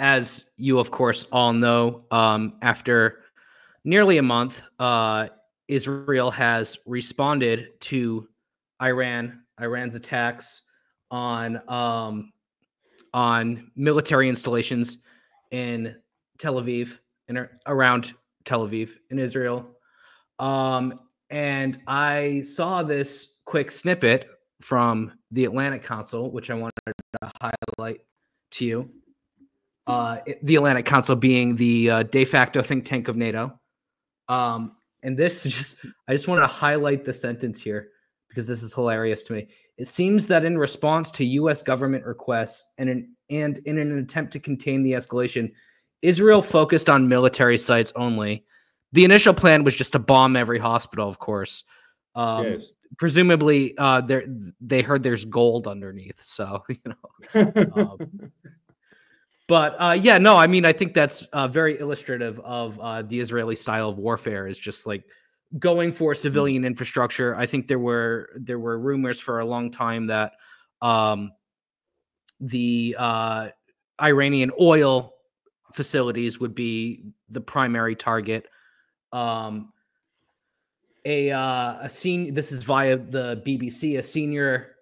as you of course all know, um, after nearly a month, uh, Israel has responded to Iran, Iran's attacks on um, on military installations in Tel Aviv and around Tel Aviv in Israel. Um, and I saw this quick snippet from the Atlantic Council, which I wanted to highlight to you. Uh, the Atlantic Council being the uh, de facto think tank of NATO. Um, and this just, I just want to highlight the sentence here because this is hilarious to me. It seems that in response to U.S. government requests and in, and in an attempt to contain the escalation, Israel focused on military sites only. The initial plan was just to bomb every hospital, of course. Um, yes. Presumably, uh, they heard there's gold underneath, so you know. um, but uh, yeah, no, I mean, I think that's uh, very illustrative of uh, the Israeli style of warfare. Is just like going for mm-hmm. civilian infrastructure. I think there were there were rumors for a long time that um, the uh, Iranian oil facilities would be the primary target. Um, a uh, a senior. This is via the BBC. A senior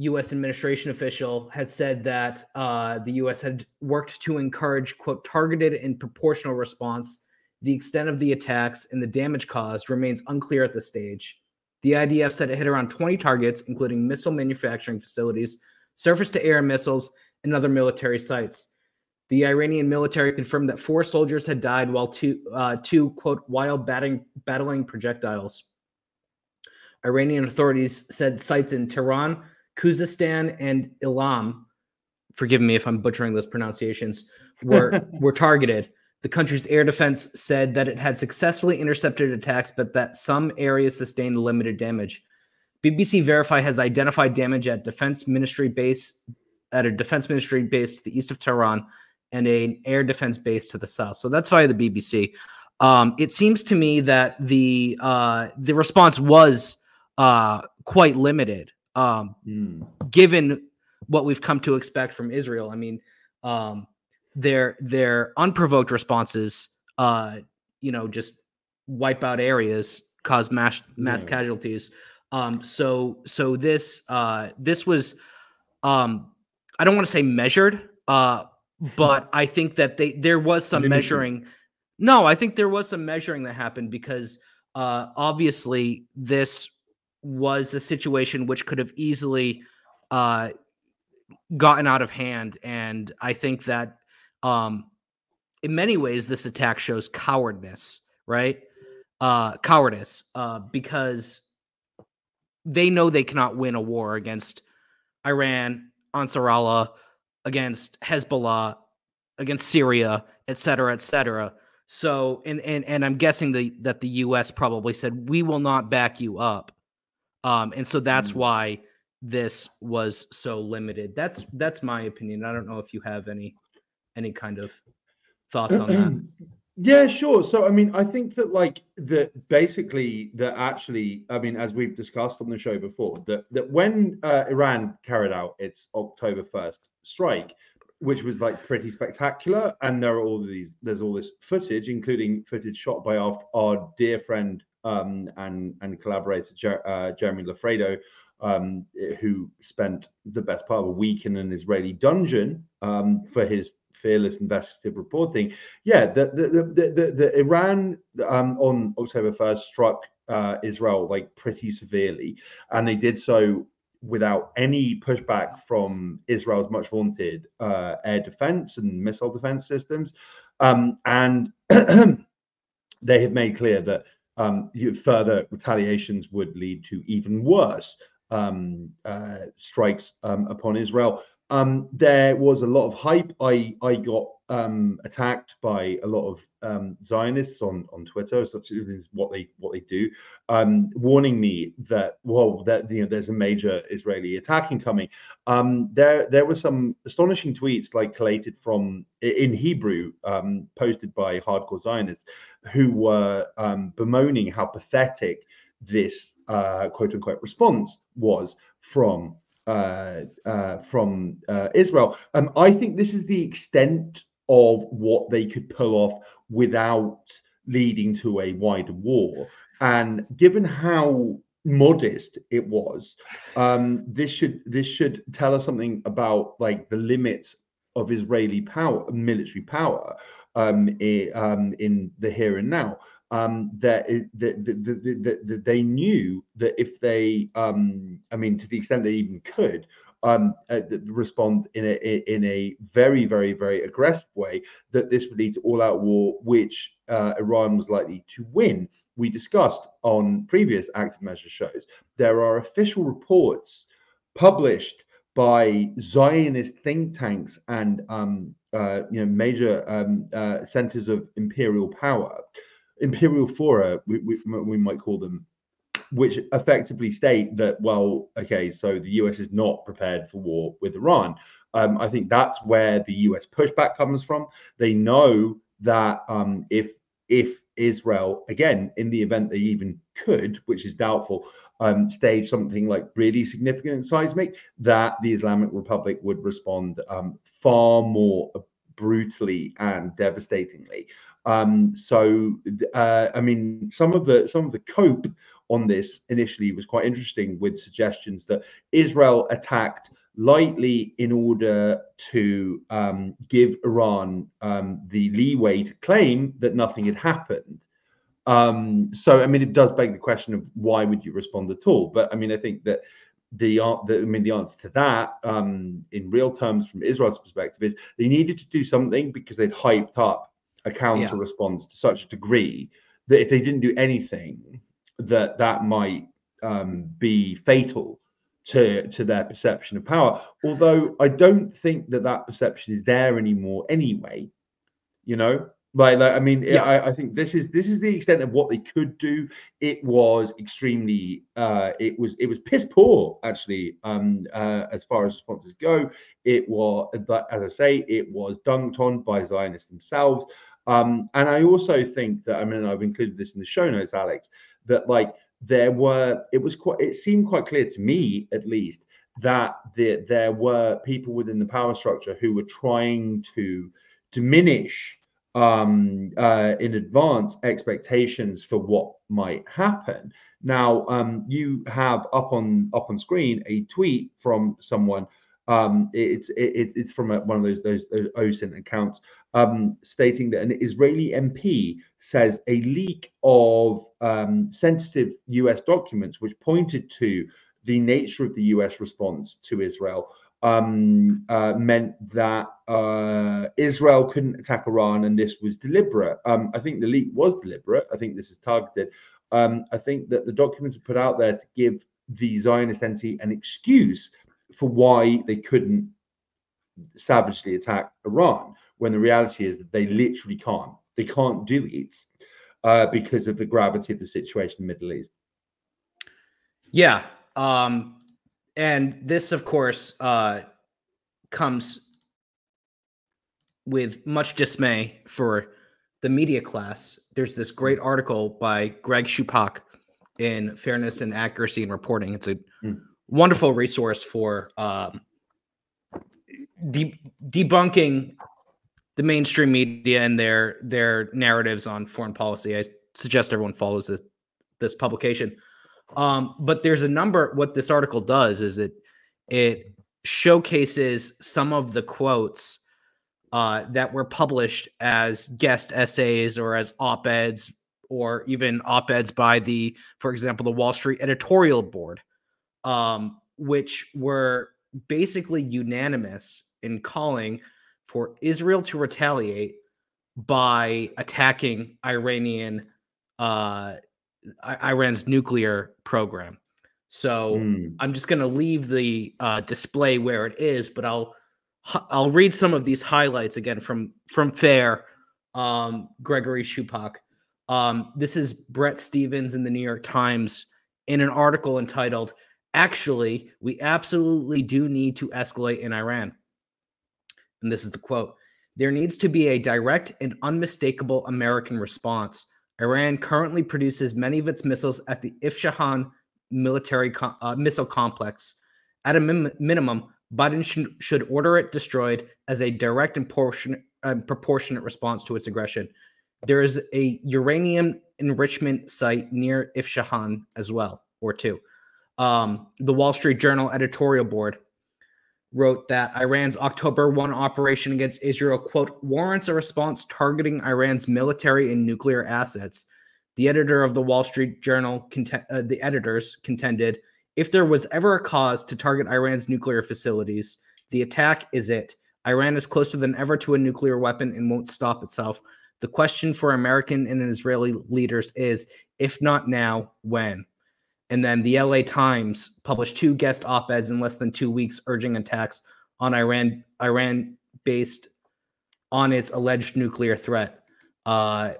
U.S. administration official had said that uh, the U.S. had worked to encourage quote targeted and proportional response. The extent of the attacks and the damage caused remains unclear at this stage. The IDF said it hit around 20 targets, including missile manufacturing facilities, surface to air missiles, and other military sites. The Iranian military confirmed that four soldiers had died while two, uh, two quote, while batting, battling projectiles. Iranian authorities said sites in Tehran, Khuzestan, and Ilam, forgive me if I'm butchering those pronunciations, were, were targeted. The country's air defense said that it had successfully intercepted attacks, but that some areas sustained limited damage. BBC Verify has identified damage at defense ministry base at a defense ministry base to the east of Tehran and an air defense base to the south. So that's via the BBC. Um, it seems to me that the uh, the response was uh, quite limited, um, mm. given what we've come to expect from Israel. I mean, um, their their unprovoked responses, uh, you know, just wipe out areas, cause mass mass yeah. casualties. Um, so so this uh, this was um, I don't want to say measured, uh, but I think that they there was some measuring. No, I think there was some measuring that happened because uh, obviously this was a situation which could have easily uh, gotten out of hand, and I think that um, in many ways this attack shows cowardness, right? Uh, cowardice, uh, because they know they cannot win a war against Iran, Ansarallah, against Hezbollah, against Syria, et cetera, et cetera. So, and and and I'm guessing the, that the U.S. probably said we will not back you up, um, and so that's mm. why this was so limited. That's that's my opinion. I don't know if you have any any kind of thoughts on that. Yeah, sure. So, I mean, I think that like that basically that actually, I mean, as we've discussed on the show before, that that when uh, Iran carried out its October first strike, which was like pretty spectacular, and there are all these, there's all this footage, including footage shot by our our dear friend um, and and collaborator Jer- uh, Jeremy Loffredo, um, who spent the best part of a week in an Israeli dungeon um, for his fearless investigative reporting. Yeah, the the the, the, the Iran um, on October first struck uh, Israel like pretty severely, and they did so without any pushback from Israel's much vaunted uh, air defense and missile defense systems, um, and they have made clear that um, further retaliations would lead to even worse um, uh, strikes um, upon Israel. Um, there was a lot of hype. I I got um, attacked by a lot of um, Zionists on on Twitter. Such is what they what they do, um, warning me that well that you know there's a major Israeli attacking coming. Um, there there were some astonishing tweets like collated from in Hebrew um, posted by hardcore Zionists who were bemoaning how pathetic this uh, quote unquote response was from uh, uh, from uh, Israel. Um, I think this is the extent of what they could pull off without leading to a wider war. And given how modest it was, um, this should this should tell us something about like the limits of Israeli power, military power, um, um, in the here and now. Um, that, that, that, that, they knew that if they, um, I mean, to the extent they even could, um, uh, respond in a in a very very very aggressive way, that this would lead to all-out war, which uh, Iran was likely to win. We discussed on previous active measure shows. There are official reports published by Zionist think tanks and um, uh, you know major um, uh, centers of imperial power, imperial fora, we, we, we might call them, which effectively state that well, okay, so the US is not prepared for war with Iran. Um, I think that's where the US pushback comes from. They know that um, if if Israel, again, in the event they even could, which is doubtful, um, stage something like really significant and seismic, that the Islamic Republic would respond um, far more brutally and devastatingly. Um, so, uh, I mean, some of the some of the cope on this initially was quite interesting, with suggestions that Israel attacked lightly in order to um, give Iran um, the leeway to claim that nothing had happened. Um, so, I mean, it does beg the question of why would you respond at all? But I mean, I think that the, the I mean, the answer to that, um, in real terms, from Israel's perspective, is they needed to do something because they'd hyped up a counter yeah. response to such a degree that if they didn't do anything, that that might um, be fatal to to their perception of power. Although I don't think that that perception is there anymore anyway. You know, like, like I mean, yeah. I, I think this is this is the extent of what they could do. It was extremely, uh, it was it was piss poor actually, um, uh, as far as responses go. It was, as I say, it was dunked on by Zionists themselves. Um, and I also think that I mean I've included this in the show notes, Alex, that like there were it was quite it seemed quite clear to me at least that the, there were people within the power structure who were trying to diminish um, uh, in advance expectations for what might happen. Now, um, you have up on up on screen a tweet from someone. Um, it's it, it's from a, one of those those, those OSINT accounts um, stating that an Israeli MP says a leak of um, sensitive U.S. documents, which pointed to the nature of the U.S. response to Israel, um, uh, meant that uh, Israel couldn't attack Iran, and this was deliberate. Um, I think the leak was deliberate. I think this is targeted. Um, I think that the documents are put out there to give the Zionist entity an excuse for why they couldn't savagely attack Iran, when the reality is that they literally can't. They can't do it uh, because of the gravity of the situation in the Middle East. Yeah. Um, and this, of course, uh, comes with much dismay for the media class. There's this great article by Greg Shupak in Fairness and Accuracy in Reporting. It's a mm. wonderful resource for um, de- debunking the mainstream media and their their narratives on foreign policy. I suggest everyone follows this, this publication. Um, but there's a number. What this article does is it it showcases some of the quotes uh, that were published as guest essays or as op eds or even op eds by the, for example, the Wall Street editorial board, um, which were basically unanimous in calling for Israel to retaliate by attacking Iranian uh, Iran's nuclear program. So mm. I'm just going to leave the uh, display where it is, but I'll I'll read some of these highlights again from from Fair, um, Gregory Shupak. Um, this is Bret Stephens in the New York Times in an article entitled "Actually, we absolutely do need to escalate in Iran." And this is the quote: "There needs to be a direct and unmistakable American response." Iran currently produces many of its missiles at the Isfahan military co- uh, missile complex. At a min- minimum, Biden sh- should order it destroyed as a direct and portion- proportionate response to its aggression. There is a uranium enrichment site near Isfahan as well, or two. Um, the Wall Street Journal editorial board wrote that Iran's October 1 operation against Israel, quote, warrants a response targeting Iran's military and nuclear assets. The editor of the Wall Street Journal, uh, the editors contended if there was ever a cause to target Iran's nuclear facilities, the attack is it. Iran is closer than ever to a nuclear weapon and won't stop itself. The question for American and Israeli leaders is if not now, when? And then the LA Times published two guest op-eds in less than two weeks urging attacks on Iran, Iran based on its alleged nuclear threat. Uh,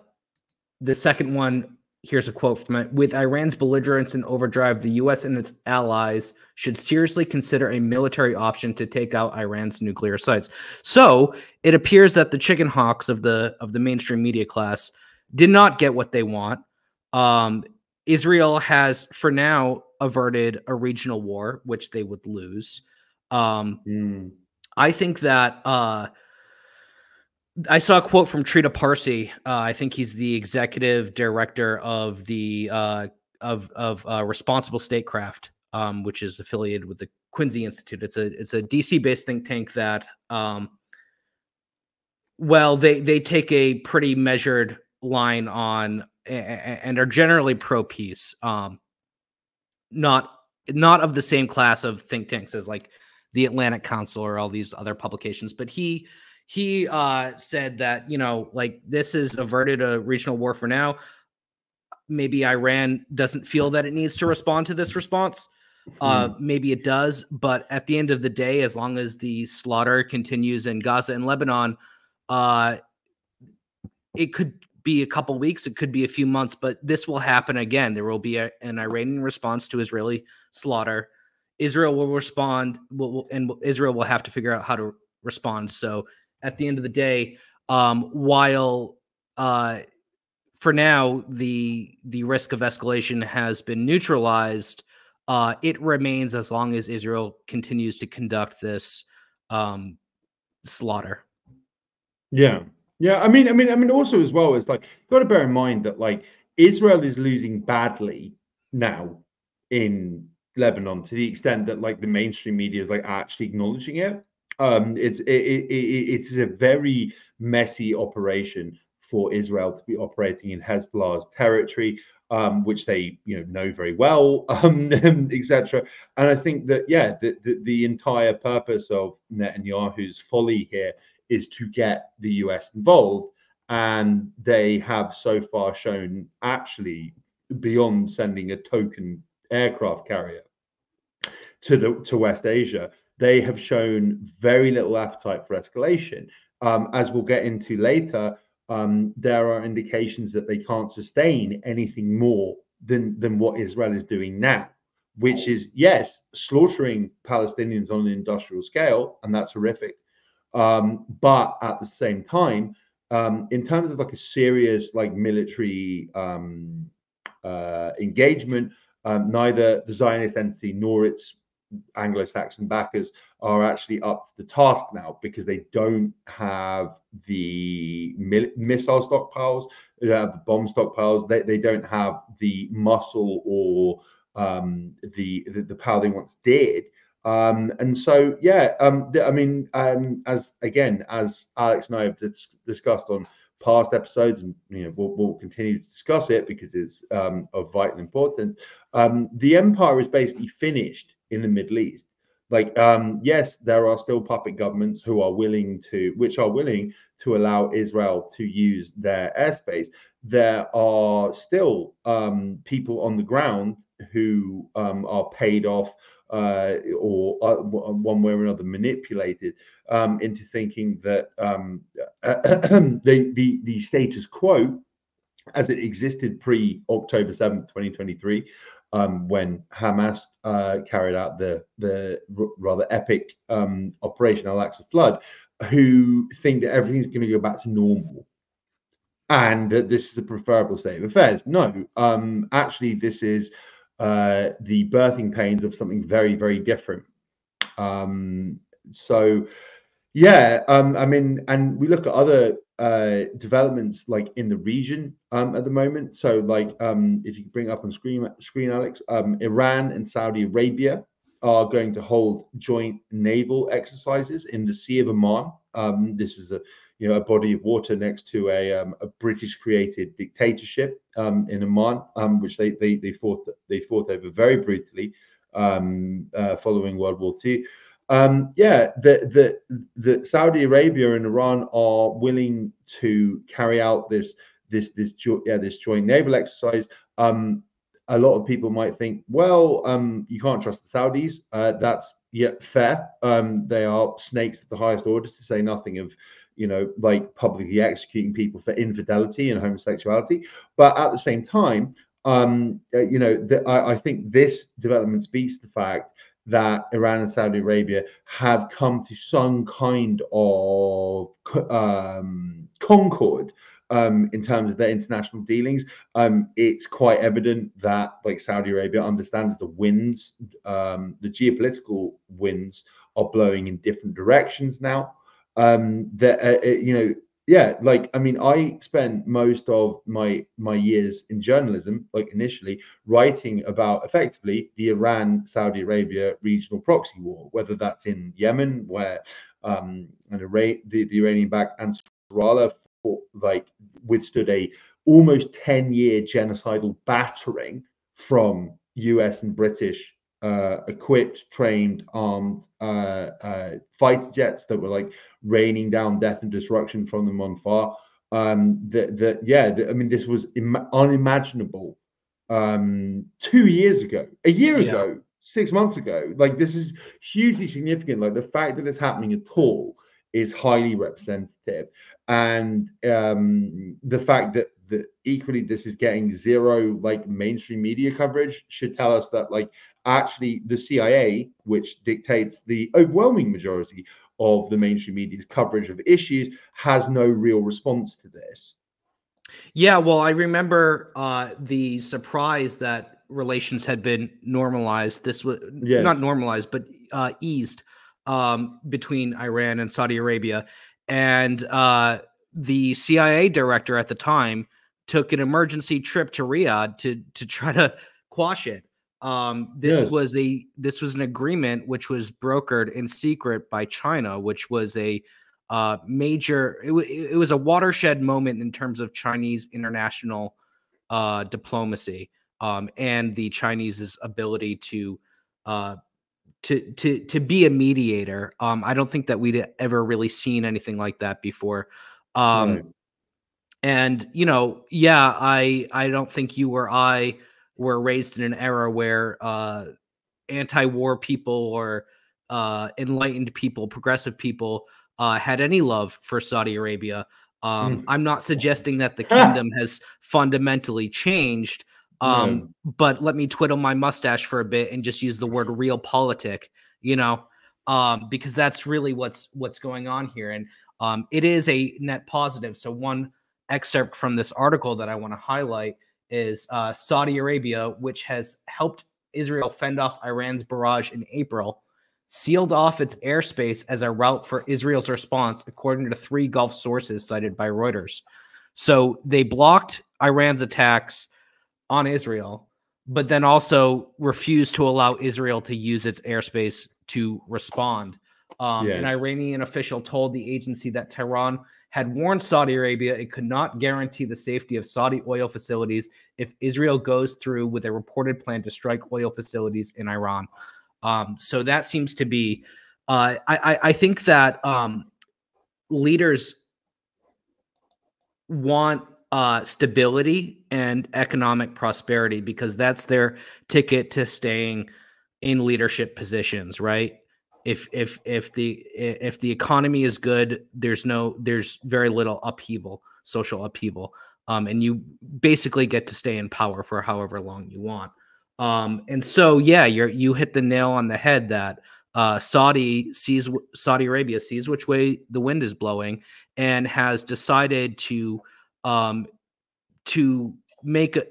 the second one, here's a quote from it With Iran's belligerence and overdrive, the US and its allies should seriously consider a military option to take out Iran's nuclear sites. So it appears that the chicken hawks of the of the mainstream media class did not get what they want. Um, Israel has, for now, averted a regional war, which they would lose. Um, mm. I think that uh, I saw a quote from Trita Parsi. Uh, I think he's the executive director of the uh, of of uh, Responsible Statecraft, um, which is affiliated with the Quincy Institute. It's a it's a DC based think tank that, um, well, they they take a pretty measured line on and are generally pro peace. Um, not not of the same class of think tanks as like the Atlantic Council or all these other publications, but he he uh, said that you know like this has averted a regional war for now. Maybe Iran doesn't feel that it needs to respond to this response. Uh, hmm. maybe it does, but at the end of the day, as long as the slaughter continues in Gaza and Lebanon, uh, it could be a couple weeks, it could be a few months, but this will happen again. There will be a, an Iranian response to Israeli slaughter. Israel will respond, will, and Israel will have to figure out how to respond. So at the end of the day, um, while uh, for now the the risk of escalation has been neutralized, uh, it remains as long as Israel continues to conduct this um, slaughter. Yeah, yeah, I mean, I mean, I mean, also as well as like, you've got to bear in mind that like Israel is losing badly now in Lebanon to the extent that like the mainstream media is like actually acknowledging it. Um, it's it, it, it, it's a very messy operation for Israel to be operating in Hezbollah's territory, um, which they you know know very well, um, etc. And I think that yeah, the, the the entire purpose of Netanyahu's folly here is to get the US involved. And they have so far shown actually beyond sending a token aircraft carrier to the to West Asia, they have shown very little appetite for escalation. Um, as we'll get into later, um, there are indications that they can't sustain anything more than than what Israel is doing now, which is yes, slaughtering Palestinians on an industrial scale, and that's horrific. Um, but at the same time, um, in terms of like a serious like military um, uh, engagement, um, neither the Zionist entity nor its Anglo-Saxon backers are actually up to the task now because they don't have the missile stockpiles, they don't have the bomb stockpiles, they, they don't have the muscle or um, the, the, the power they once did um, and so, yeah, um, I mean, um, as again, as Alex and I have dis- discussed on past episodes, and you know, we'll, we'll continue to discuss it because it's um, of vital importance. Um, the empire is basically finished in the Middle East. Like, um, yes, there are still puppet governments who are willing to, which are willing to allow Israel to use their airspace. There are still people on the ground who are paid off uh, or uh, one way or another manipulated um, into thinking that um, the, the, the status quo as it existed pre October 7th, 2023, um, when Hamas uh, carried out the, the rather epic um, Operation Al Aqsa Flood, who think that everything's going to go back to normal and that this is a preferable state of affairs. No, um, actually, this is uh, the birthing pains of something very, very different. Um, so, Yeah, um, I mean, and we look at other uh, developments like in the region um, at the moment. So, like, um, if you bring up on screen, screen, Alex, um, Iran and Saudi Arabia are going to hold joint naval exercises in the Sea of Oman. This is a you know a body of water next to a, um, a British-created dictatorship um, in Oman, um, which they, they they fought they fought over very brutally um, uh, following World War II. Um, yeah, the, the the Saudi Arabia and Iran are willing to carry out this this this yeah this joint naval exercise. Um, a lot of people might think, well, you can't trust the Saudis. Uh, that's yeah fair. Um, they are snakes of the highest order, to say nothing of you know like publicly executing people for infidelity and homosexuality. But at the same time, um, uh, you know, the, I, I think this development speaks to the fact that Iran and Saudi Arabia have come to some kind of um, concord um, in terms of their international dealings. Um, it's quite evident that, like Saudi Arabia, understands the winds, um, the geopolitical winds are blowing in different directions now. Um, that uh, uh, you know, yeah, like I mean, I spent most of my my years in journalism, like initially, writing about effectively the Iran Saudi Arabia regional proxy war, whether that's in Yemen, where um, and the, the Iranian-backed Ansarallah like withstood a almost 10 year genocidal battering from US and British uh, equipped, trained, armed uh, uh, fighter jets that were like raining down death and destruction from them on far. Um, that, that yeah, the, I mean, this was Im- unimaginable um, two years ago, a year yeah. ago, six months ago. Like, this is hugely significant. Like, the fact that it's happening at all is highly representative. And um, the fact that that equally this is getting zero like mainstream media coverage should tell us that like actually the CIA, which dictates the overwhelming majority of the mainstream media's coverage of issues, has no real response to this. Yeah, well, I remember uh, the surprise that relations had been normalized. This was yes. not normalized, but uh, eased um, between Iran and Saudi Arabia. And uh, the CIA director at the time took an emergency trip to Riyadh to to try to quash it. Um, this was a this was an agreement which was brokered in secret by China, which was a uh, major. It, it was a watershed moment in terms of Chinese international uh, diplomacy um, and the Chinese's ability to uh, to to to be a mediator. Um, I don't think that we'd ever really seen anything like that before. Um, right. And you know, yeah, I I don't think you or I were raised in an era where uh, anti-war people or uh, enlightened people, progressive people, uh, had any love for Saudi Arabia. Um, mm. I'm not suggesting that the kingdom has fundamentally changed, um, but let me twiddle my mustache for a bit and just use the word realpolitik, you know, um, because that's really what's what's going on here. And um, it is a net positive. So one excerpt from this article that I want to highlight is uh, Saudi Arabia, which has helped Israel fend off Iran's barrage in April, sealed off its airspace as a route for Israel's response, according to three Gulf sources cited by Reuters. So they blocked Iran's attacks on Israel, but then also refused to allow Israel to use its airspace to respond. Um, yeah. An Iranian official told the agency that Tehran had warned Saudi Arabia it could not guarantee the safety of Saudi oil facilities if Israel goes through with a reported plan to strike oil facilities in Iran. Um, so that seems to be, uh, I, I, think that um, leaders want uh, stability and economic prosperity because that's their ticket to staying in leadership positions, right? If if if the if the economy is good, there's no there's very little upheaval, social upheaval, um, and you basically get to stay in power for however long you want. Um, and so yeah, you're you hit the nail on the head that uh, Saudi sees Saudi Arabia sees which way the wind is blowing and has decided to um, to make a,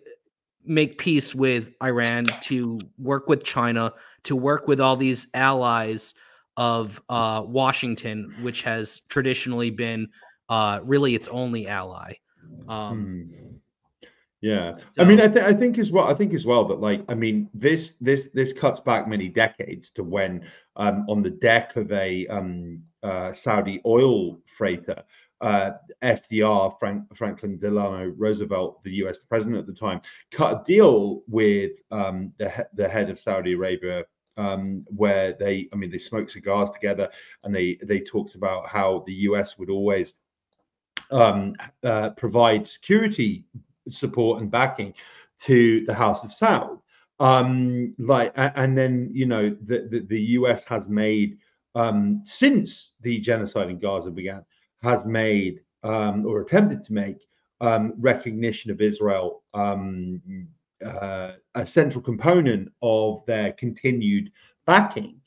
make peace with Iran, to work with China, to work with all these allies of uh, Washington, which has traditionally been uh, really its only ally. Um, Hmm. Yeah, I mean, I, th- I think as well. I think as well that like, I mean, this this this cuts back many decades to when um, on the deck of a um, uh, Saudi oil freighter, uh, FDR Frank, Franklin Delano Roosevelt, the U.S. president at the time, cut a deal with um, the he- the head of Saudi Arabia. Um, where they, I mean, they smoked cigars together, and they they talked about how the U.S. would always um, uh, provide security support and backing to the House of Saud. Um, like, and then you know the the, the US has made um, since the genocide in Gaza began has made um, or attempted to make um, recognition of Israel um, uh, a central component of their continued backing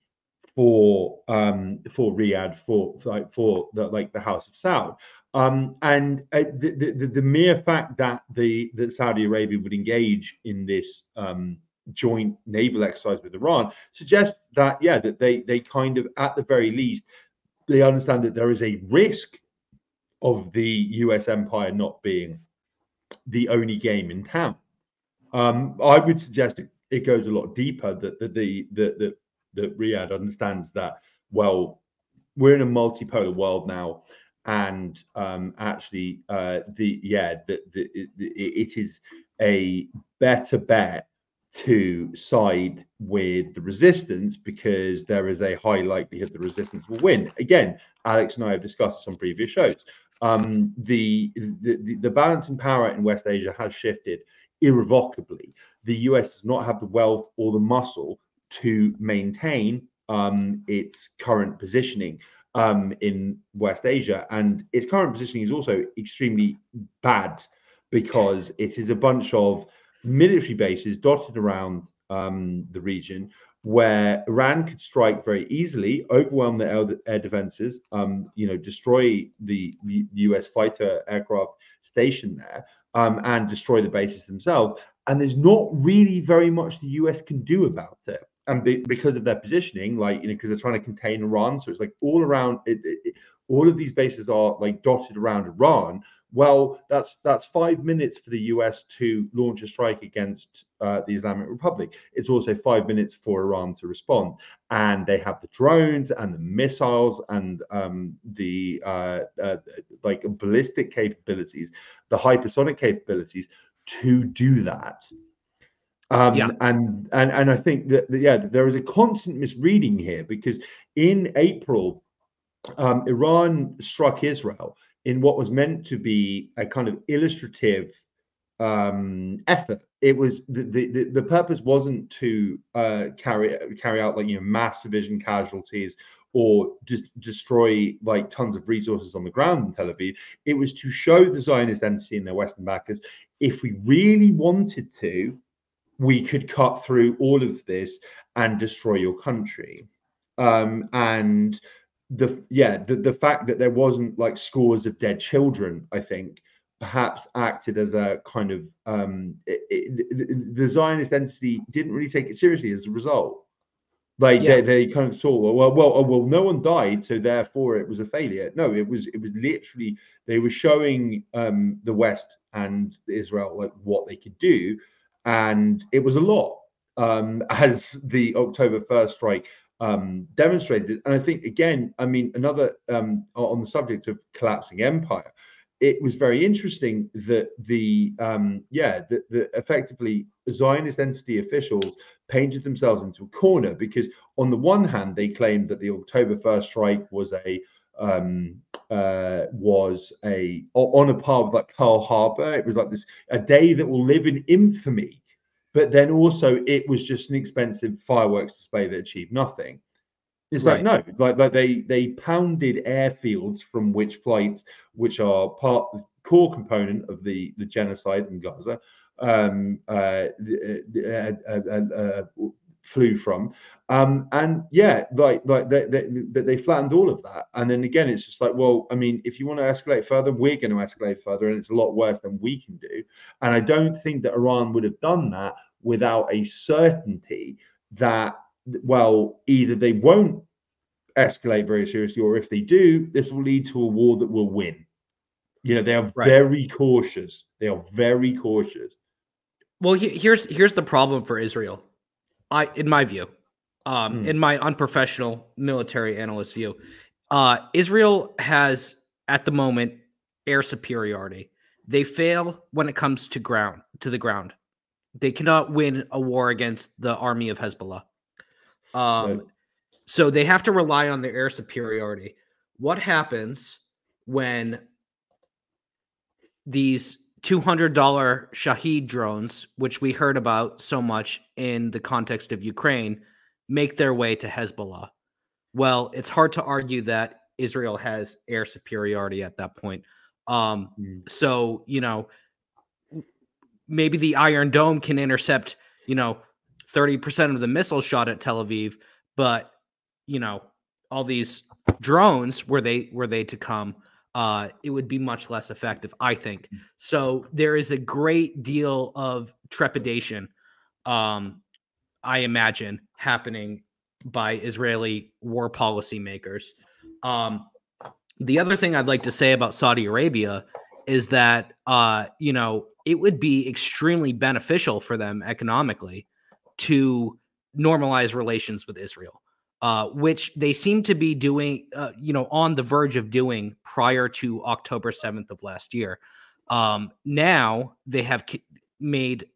for um for Riyadh for like for the like the House of Saud. Um and uh, the, the the mere fact that the that Saudi Arabia would engage in this um joint naval exercise with Iran suggests that yeah that they they kind of at the very least they understand that there is a risk of the US empire not being the only game in town. Um I would suggest it, it goes a lot deeper that the the the, the that Riyadh understands that well we're in a multipolar world now and um actually uh the yeah the, the, it, it is a better bet to side with the resistance because there is a high likelihood the resistance will win. Again alex and i have discussed this on previous shows. Um the the, the balance in power in west asia has shifted irrevocably. The us does not have the wealth or the muscle to maintain um, its current positioning um, in West Asia. And its current positioning is also extremely bad because it is a bunch of military bases dotted around um, the region where Iran could strike very easily, overwhelm the air, defenses, um, you know, destroy the, the US fighter aircraft stationed there, um, and destroy the bases themselves. And there's not really very much the US can do about it and be, because of their positioning, like you know, because they're trying to contain Iran, so it's like all around it, it, all of these bases are like dotted around Iran. Well, that's that's five minutes for the US to launch a strike against uh, the Islamic Republic. It's also five minutes for Iran to respond, and they have the drones and the missiles and um, the uh, uh, like ballistic capabilities, the hypersonic capabilities to do that. Um, Yeah. and and and I think that, that yeah, there is a constant misreading here because in April, um, Iran struck Israel in what was meant to be a kind of illustrative um, effort. It was the, the the purpose wasn't to uh, carry carry out like you know mass civilian casualties or just destroy like tons of resources on the ground in Tel Aviv. It was to show the Zionist entity and their Western backers if we really wanted to, we could cut through all of this and destroy your country. Um, and the yeah, the, the fact that there wasn't like scores of dead children, I think, perhaps acted as a kind of um, it, it, the Zionist entity didn't really take it seriously as a result. Like Yeah. they, they kind of saw well, well, well, oh, well, no one died, so therefore it was a failure. No, it was it was literally they were showing um, the West and Israel like what they could do, and it was a lot um, as the October first strike um, demonstrated. And I think again, I mean, another um, on the subject of collapsing empire, it was very interesting that the um, yeah, the effectively Zionist entity officials painted themselves into a corner because on the one hand they claimed that the October first strike was a um uh was a on a par with like Pearl Harbor. It was like this a day that will live in infamy. But then also it was just an expensive fireworks display that achieved nothing. It's like no, like like they they pounded airfields from which flights, which are part the core component of the the genocide in Gaza, um, uh, uh, uh, uh, uh, flew from, um, and yeah, like like they, they they they flattened all of that, and then again, it's just like, well, I mean, if you want to escalate further, we're going to escalate further, and it's a lot worse than we can do, and I don't think that Iran would have done that without a certainty that well, either they won't escalate very seriously, or if they do, this will lead to a war that will win. You know, they are Right. very cautious. They are very cautious. Well, he- here's here's the problem for Israel. I, in my view, um, Hmm. in my unprofessional military analyst view, uh, Israel has at the moment air superiority. They fail when it comes to ground to the ground. They cannot win a war against the army of Hezbollah. Um, Right. So they have to rely on their air superiority. What happens when these $200 Shahed drones, which we heard about so much in the context of Ukraine, make their way to Hezbollah? Well, it's hard to argue that Israel has air superiority at that point. Um, Mm. so, you know, maybe the Iron Dome can intercept, you know, 30% of the missile shot at Tel Aviv, but you know, all these drones were they were they to come, uh, it would be much less effective, I think. So there is a great deal of trepidation, um, I imagine, happening by Israeli war policymakers. Um, the other thing I'd like to say about Saudi Arabia is that uh, you know it would be extremely beneficial for them economically to normalize relations with Israel, uh, which they seem to be doing, uh, you know, on the verge of doing prior to October seventh of last year. Um, now they have ki- made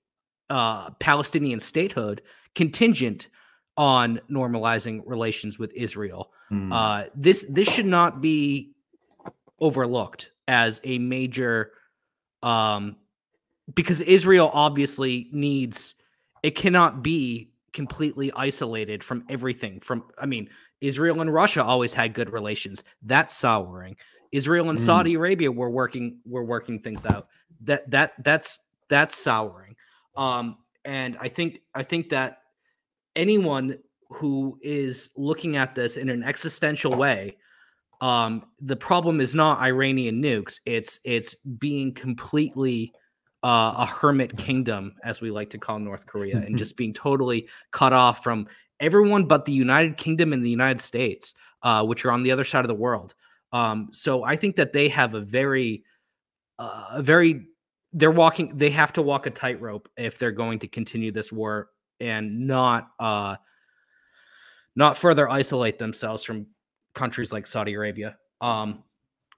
uh, Palestinian statehood contingent on normalizing relations with Israel. Mm. Uh, this this should not be overlooked as a major, um, because Israel obviously needs. It cannot be completely isolated from everything. From I mean, Israel and Russia always had good relations. That's souring. Israel and Mm. Saudi Arabia were working were working things out. That that that's that's souring. Um, and I think I think that anyone who is looking at this in an existential way um the problem is not iranian nukes it's it's being completely uh, a hermit kingdom as we like to call north korea and just being totally cut off from everyone but the united kingdom and the united states uh, which are on the other side of the world um so i think that they have a very uh, a very they're walking they have to walk a tightrope if they're going to continue this war and not uh not further isolate themselves from countries like Saudi Arabia. Um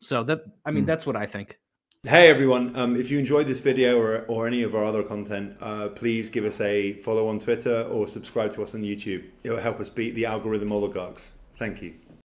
so that I mean Hmm. that's what I think. Hey everyone, um, if you enjoyed this video or, or any of our other content, uh, please give us a follow on Twitter or subscribe to us on YouTube. It will help us beat the algorithm oligarchs. Thank you.